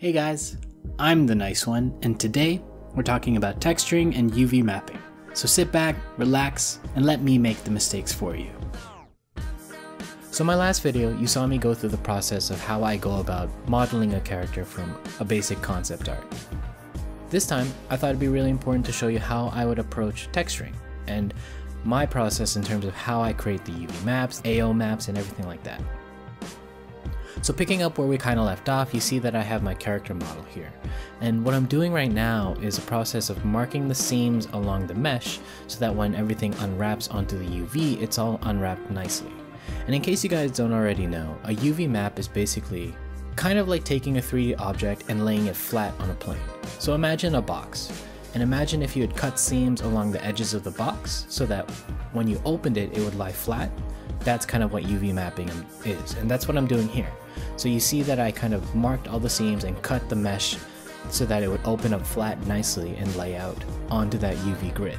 Hey guys, I'm the nice one, and today we're talking about texturing and UV mapping. So sit back, relax, and let me make the mistakes for you. So my last video, you saw me go through the process of how I go about modeling a character from a basic concept art. This time, I thought it'd be really important to show you how I would approach texturing, and my process in terms of how I create the UV maps, AO maps, and everything like that. So picking up where we kind of left off, you see that I have my character model here. And what I'm doing right now is a process of marking the seams along the mesh so that when everything unwraps onto the UV, it's all unwrapped nicely. And in case you guys don't already know, a UV map is basically kind of like taking a 3D object and laying it flat on a plane. So imagine a box. And imagine if you had cut seams along the edges of the box so that when you opened it, it would lie flat. That's kind of what UV mapping is, and that's what I'm doing here. So you see that I kind of marked all the seams and cut the mesh so that it would open up flat nicely and lay out onto that UV grid.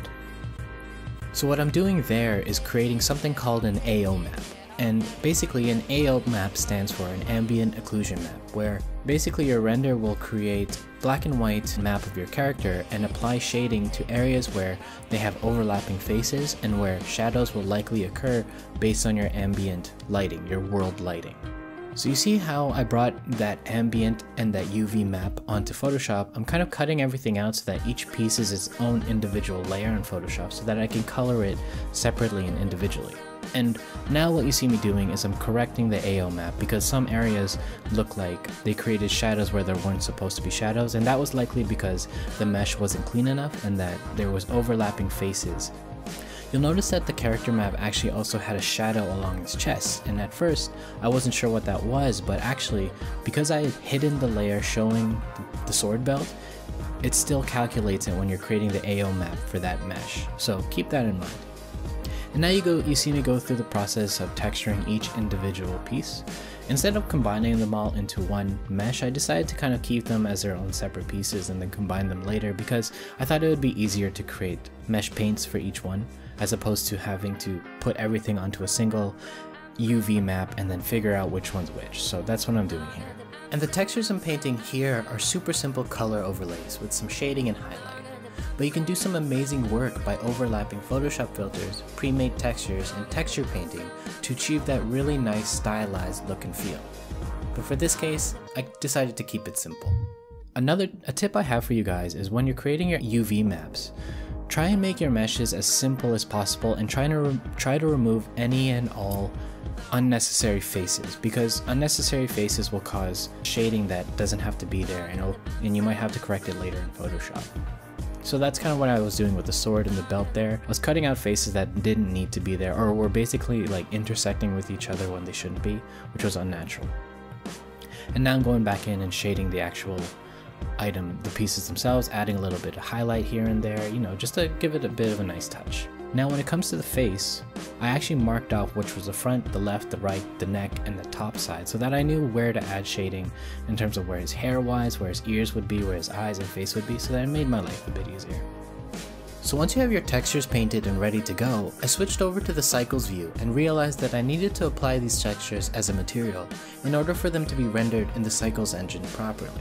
So what I'm doing there is creating something called an AO map. And basically an AO map stands for an ambient occlusion map, where basically your render will create black and white map of your character and apply shading to areas where they have overlapping faces and where shadows will likely occur based on your ambient lighting, your world lighting. So you see how I brought that ambient and that UV map onto Photoshop. I'm kind of cutting everything out so that each piece is its own individual layer in Photoshop so that I can color it separately and individually. And now what you see me doing is I'm correcting the AO map because some areas look like they created shadows where there weren't supposed to be shadows and that was likely because the mesh wasn't clean enough and that there was overlapping faces You'll notice that the character map actually also had a shadow along his chest, and at first I wasn't sure what that was, but actually, because I had hidden the layer showing the sword belt, it still calculates it when you're creating the AO map for that mesh, so keep that in mind. And now you go, you see me go through the process of texturing each individual piece. Instead of combining them all into one mesh, I decided to kind of keep them as their own separate pieces and then combine them later because I thought it would be easier to create mesh paints for each one as opposed to having to put everything onto a single UV map and then figure out which one's which. So that's what I'm doing here. And the textures I'm painting here are super simple color overlays with some shading and highlight. But you can do some amazing work by overlapping Photoshop filters, pre-made textures, and texture painting to achieve that really nice stylized look and feel. But for this case, I decided to keep it simple. Another a tip I have for you guys is when you're creating your UV maps, Try and make your meshes as simple as possible and try to, try to remove any and all unnecessary faces because unnecessary faces will cause shading that doesn't have to be there and, and you might have to correct it later in Photoshop. So that's kind of what I was doing with the sword and the belt there. I was cutting out faces that didn't need to be there or were basically like intersecting with each other when they shouldn't be, which was unnatural. And now I'm going back in and shading the actual item, the pieces themselves, adding a little bit of highlight here and there, you know, just to give it a bit of a nice touch. Now when it comes to the face, I actually marked off which was the front, the left, the right, the neck, and the top side so that I knew where to add shading in terms of where his hair was, where his ears would be, where his eyes and face would be, so that it made my life a bit easier. So once you have your textures painted and ready to go, I switched over to the cycles view and realized that I needed to apply these textures as a material in order for them to be rendered in the cycles engine properly.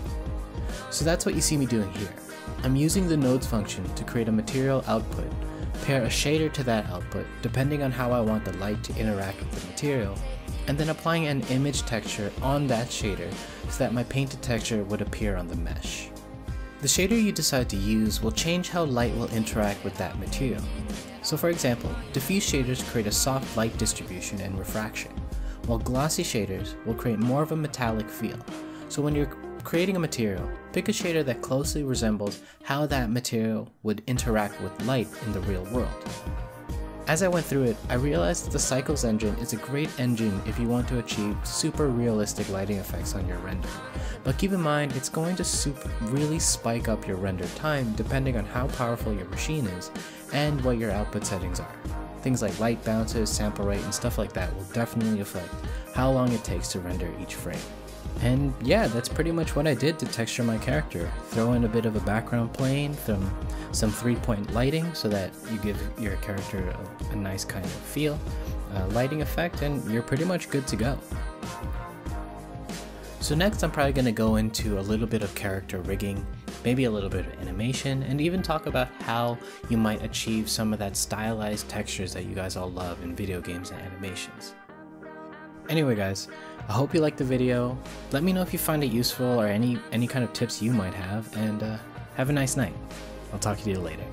So that's what you see me doing here. I'm using the nodes function to create a material output, pair a shader to that output depending on how I want the light to interact with the material, and then applying an image texture on that shader so that my painted texture would appear on the mesh. The shader you decide to use will change how light will interact with that material. So for example, diffuse shaders create a soft light distribution and refraction, while glossy shaders will create more of a metallic feel. So when you're creating a material, pick a shader that closely resembles how that material would interact with light in the real world. As I went through it, I realized that the Cycles engine is a great engine if you want to achieve super realistic lighting effects on your render. But keep in mind, it's going to really spike up your render time depending on how powerful your machine is and what your output settings are. Things like light bounces, sample rate, and stuff like that will definitely affect how long it takes to render each frame. And yeah, that's pretty much what I did to texture my character. Throw in a bit of a background plane, some, some three-point lighting so that you give your character a, a nice kind of feel, uh, lighting effect, and you're pretty much good to go. So next I'm probably going to go into a little bit of character rigging, maybe a little bit of animation, and even talk about how you might achieve some of that stylized textures that you guys all love in video games and animations. Anyway guys, I hope you liked the video. Let me know if you find it useful or any, any kind of tips you might have, and uh, have a nice night. I'll talk to you later.